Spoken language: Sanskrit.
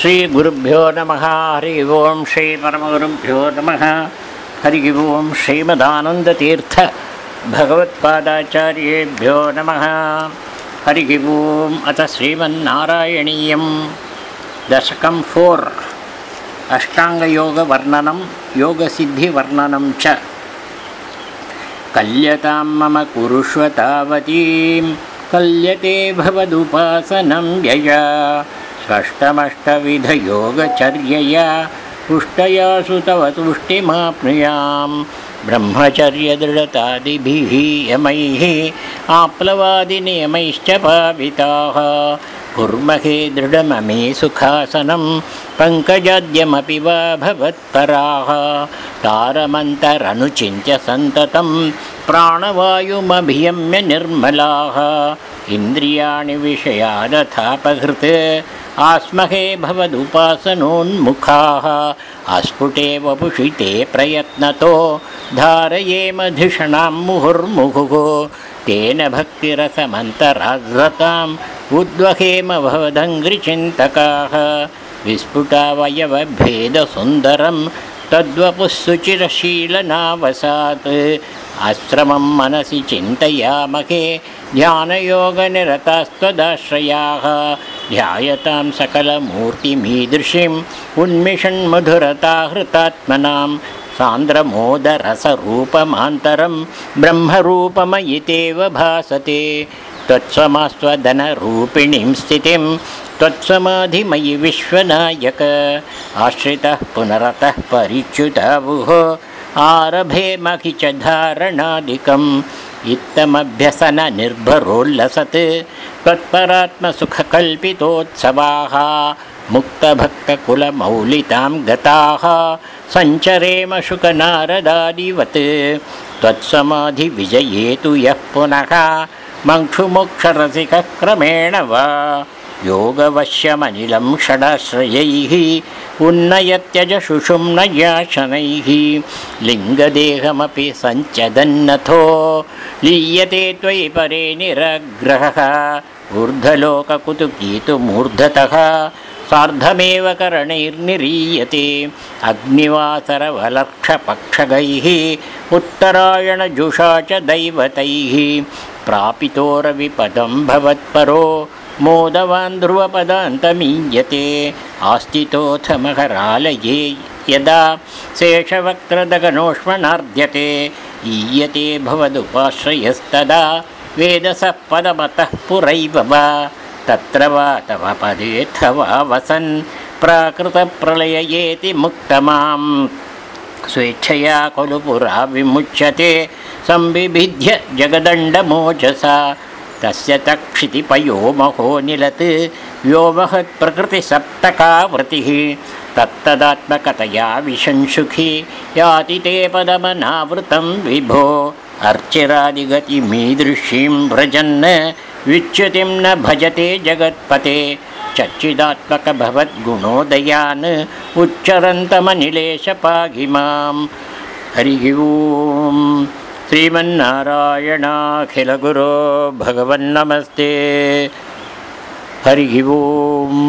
श्रीगुरुभ्यो नमः हरि ओं श्रीपरमगुरुभ्यो नमः हरि ओं श्रीमदानन्दतीर्थ भगवत्पादाचार्येभ्यो नमः हरि ओम् अथ श्रीमन्नारायणीयं दशकं फोर् अष्टाङ्गयोगवर्णनं योगसिद्धिवर्णनं च कल्यतां मम कुरुष्व तावतीं कल्यते भवदुपासनं व्यया स्पष्टमष्टविधयोगचर्यया पुष्टयासु तव तुष्टिमाप्नुयां ब्रह्मचर्यदृढतादिभिः यमैः आप्लवादिनियमैश्च पाविताः कुर्महे दृढममे सुखासनं पङ्कजाद्यमपि वा भवत्पराः। तारमन्तरनुचिन्त्य सन्ततं प्राणवायुमभियम्य निर्मलाः। इन्द्रियाणि विषयादथापहृत्। आस्महे भवदुपासनोन्मुखाः। अस्फुटे वपुषिते प्रयत्नतो। धारयेमधिषणां मुहुर्मुहुः। तेन भक्तिरसमन्तराद्रताम् उद्वहेम भवदङ्घ्रिचिन्तकाः विस्फुटावयवभेदसुन्दरं तद्वपुः सुचिरशीलनावसात् आश्रमं मनसि चिन्तयामहे ध्यानयोगनिरतास्त्वदाश्रयाः। ध्यायतां सकलमूर्तिमीदृशीम् उन्मिषन्मधुरताहृतात्मनां सान्द्रमोदरसरूपमान्तरं ब्रह्मरूपमयितेव भासते त्वत्समास्त्वदनरूपिणीं स्थितिं त्वत्समाधिमयि विश्वनायक। आश्रितः पुनरतः परिच्युतावुः। आरभेमखि च धारणादिकम्। इत्थमभ्यसननिर्भरोल्लसत् त्वत्परात्मसुखकल्पितोत्सवाः मुक्तभक्तकुलमौलितां गताः। सञ्चरेम शुकनारदादिवत्। त्वत्समाधिविजयेतु यः पुनः मङ्क्षुमोक्षरसिकक्रमेण वा। योगवश्यमनिलं षडाश्रयैः उन्नयत्यजशुषुम्नया शनैः लिङ्गदेहमपि सञ्चदन्नथो लीयते त्वयि परे निरग्रहः। ऊर्ध्वलोककुतुकीतुमूर्धतः सार्धमेव करणैर्निरीयते। अग्निवासरवलक्षपक्षगैः उत्तरायणजुषा च दैवतैः प्रापितोरविपदं भवत्परो। मोदवान् ध्रुवपदान्तमीयते। आस्थितोऽथ महरालये यदा शेषवक्त्रदगनोष्मणार्ध्यते। ईयते भवदुपाश्रयस्तदा वेदसः पदमतः पुरैव वा। तत्र वा तव पदेऽथ वा वसन्। प्राकृतप्रलययेति मुक्तमां स्वेच्छया खलु पुरा विमुच्यते संविभिद्य जगदण्डमोजसा तस्य तक्षितिपयो महो निलत् व्योमहत्प्रकृतिसप्तकावृतिः तत्तदात्मकतया विशंसुखी याति ते पदमनावृतं विभो। अर्चिरादिगतिमीदृशीं व्रजन् विच्युतिं न भजते जगत्पते चच्चिदात्मकभवद्गुणोदयान् उच्चरन्तमनिलेशपाहि मां हरिः ओम्। श्रीमन्नारायणाखिलगुरो भगवन्नमस्ते। हरिः ओम्